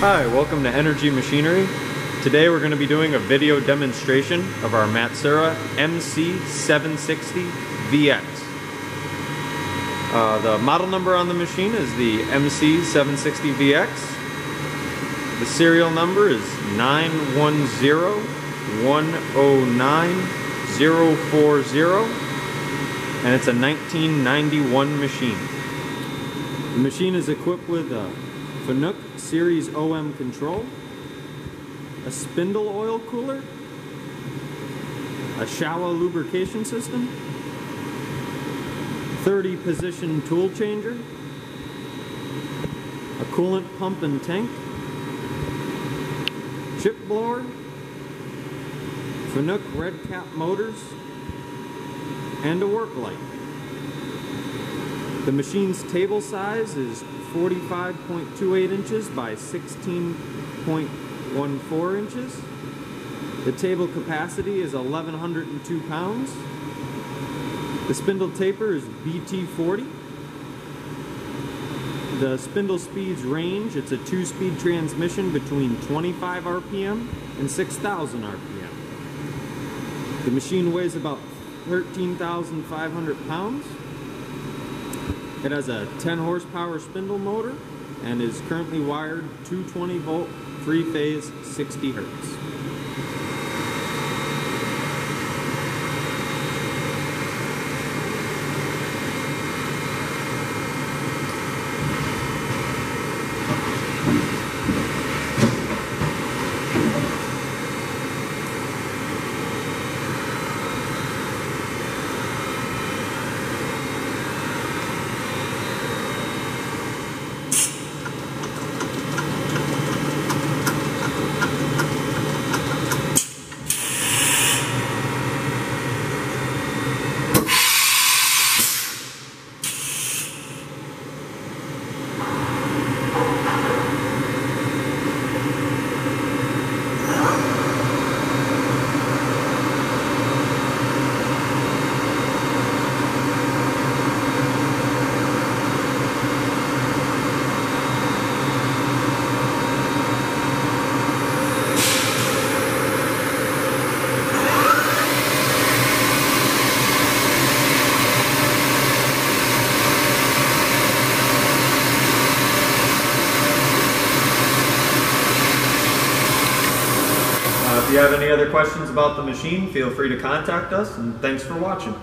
Hi, welcome to Ener-G Machinery. Today we're going to be doing a video demonstration of our Matsuura MC760 VX. Uh, the model number on the machine is the MC760VX. The serial number is 910109040 and it's a 1991 machine. The machine is equipped with a Fanuc Series OM control, a spindle oil cooler, a shallow lubrication system, 30 position tool changer, a coolant pump and tank, chip blower, Fanuc red cap motors, and a work light. The machine's table size is 45.28 inches by 16.14 inches. The table capacity is 1,102 pounds. The spindle taper is BT40. The spindle speeds range, it's a two-speed transmission between 25 RPM and 6,000 RPM. The machine weighs about 13,500 pounds. It has a 10 horsepower spindle motor and is currently wired 220 volt, three phase, 60 hertz. Uh, if you have any other questions about the machine, feel free to contact us, and thanks for watching.